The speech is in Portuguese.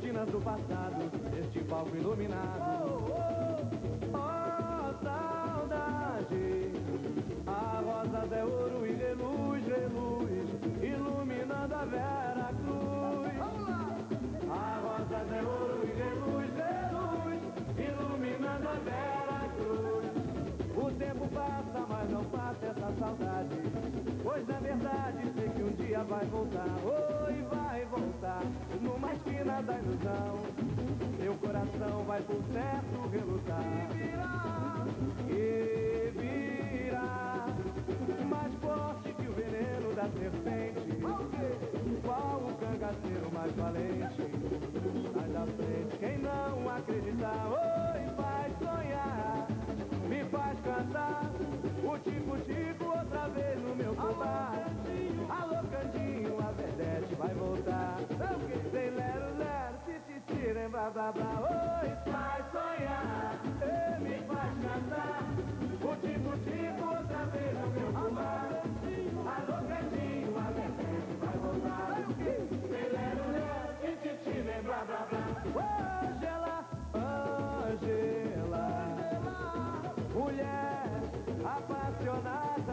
cenas do passado, este palco iluminado. Oh, saudade, a rosa é ouro e reluz, reluz, iluminando a Vera Cruz. A rosa é ouro e reluz, reluz, iluminando a Vera Cruz. O tempo passa, mas não passa essa saudade. Pois na verdade sei que um dia vai voltar. Voltar da ilusão, teu coração vai por certo relutar. E virá, mais forte que o veneno da serpente, qual o cangaceiro mais valente. Sai da frente quem não acreditar. Oh! Nacional.